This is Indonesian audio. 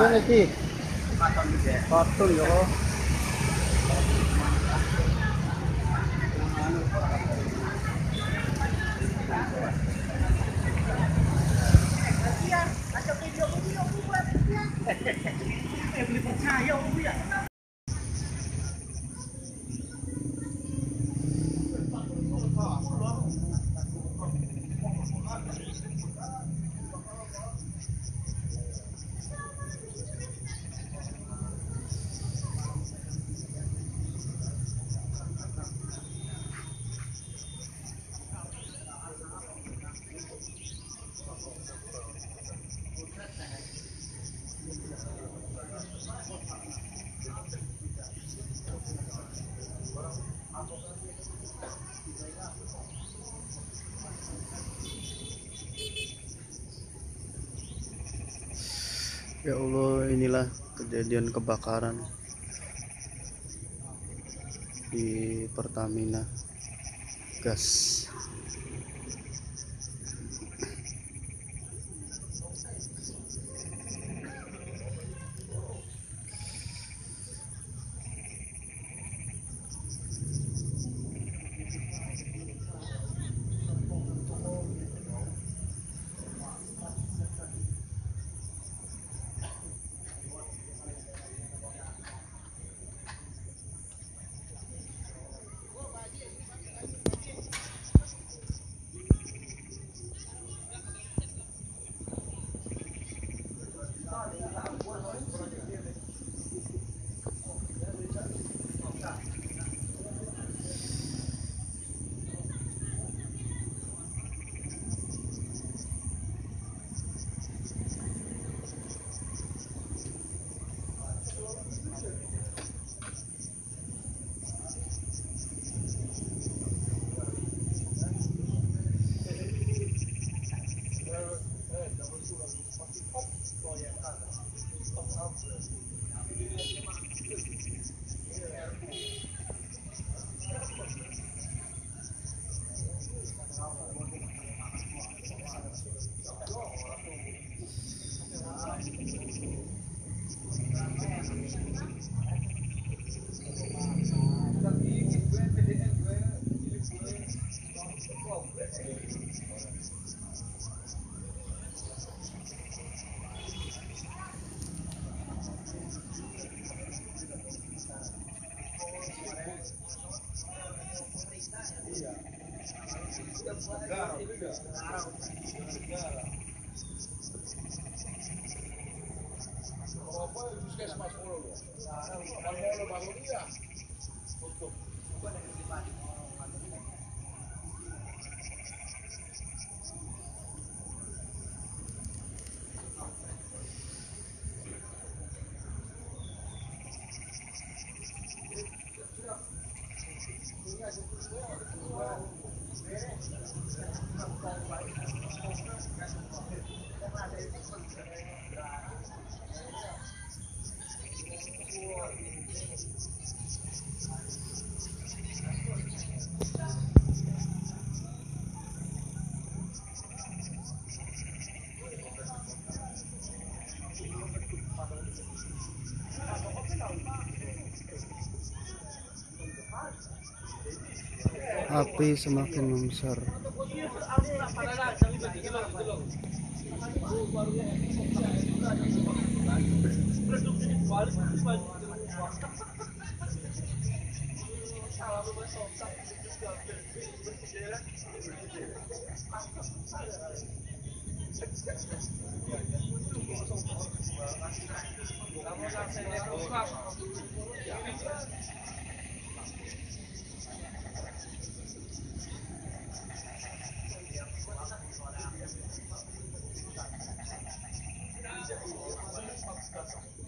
Kartun lagi. Kartun yo. Kartun juga. Kartun juga. Kartun juga. Kartun juga. Kartun juga. Kartun juga. Kartun juga. Kartun Allah, inilah kejadian kebakaran di Pertamina Gas. Como puede buscar más Api semakin membesar. Grazie.